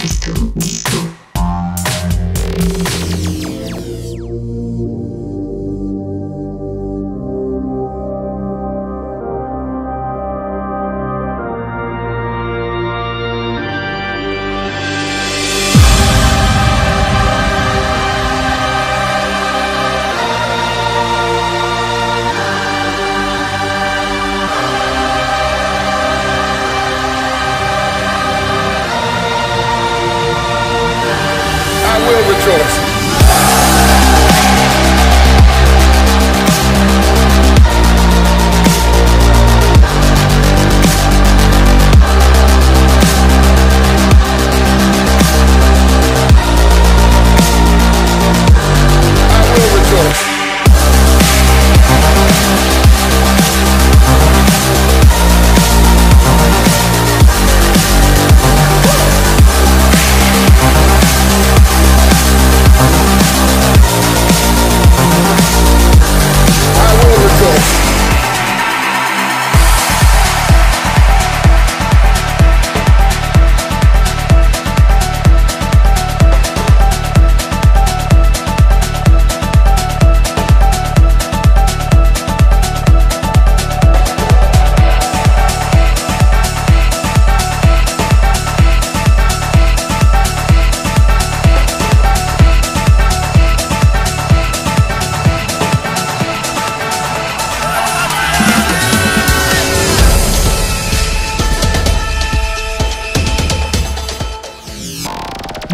Disto, disto. Shorts.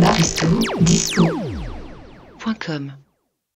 Baptisto Disco. Point com.